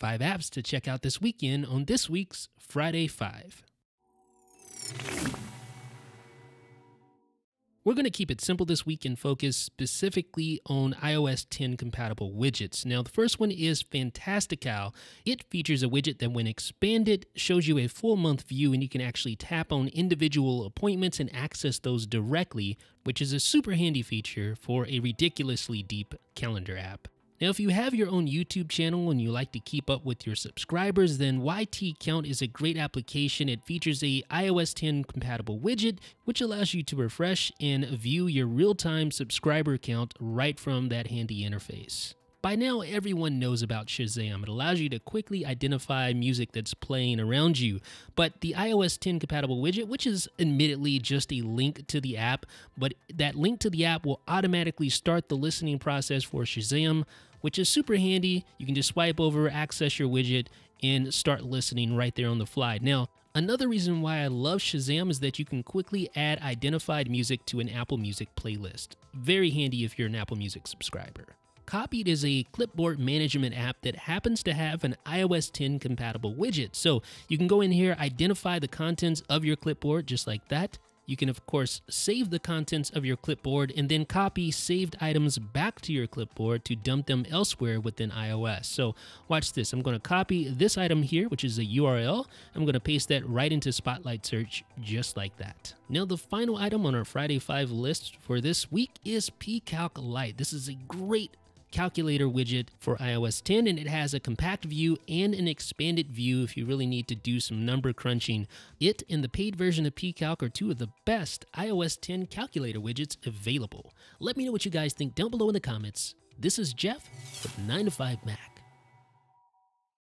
Five apps to check out this weekend on this week's Friday 5. We're going to keep it simple this week and focus specifically on iOS 10 compatible widgets. Now, the first one is Fantastical. It features a widget that, when expanded, shows you a full month view and you can actually tap on individual appointments and access those directly, which is a super handy feature for a ridiculously deep calendar app. Now, if you have your own YouTube channel and you like to keep up with your subscribers, then YTCount is a great application. It features a iOS 10 compatible widget, which allows you to refresh and view your real-time subscriber count right from that handy interface. By now, everyone knows about Shazam. It allows you to quickly identify music that's playing around you. But the iOS 10 compatible widget, which is admittedly just a link to the app, but that link to the app will automatically start the listening process for Shazam which is super handy. You can just swipe over, access your widget, and start listening right there on the fly. Now, another reason why I love Shazam is that you can quickly add identified music to an Apple Music playlist. Very handy if you're an Apple Music subscriber. Copied is a clipboard management app that happens to have an iOS 10 compatible widget. So you can go in here, identify the contents of your clipboard just like that, you can, of course, save the contents of your clipboard and then copy saved items back to your clipboard to dump them elsewhere within iOS. So watch this. I'm going to copy this item here, which is a URL. I'm going to paste that right into Spotlight Search just like that. Now, the final item on our Friday 5 list for this week is PCalc Lite. This is a great calculator widget for iOS 10 and it has a compact view and an expanded view if you really need to do some number crunching. It and the paid version of PCalc are two of the best iOS 10 calculator widgets available. Let me know what you guys think down below in the comments. This is Jeff with 9 to 5 Mac.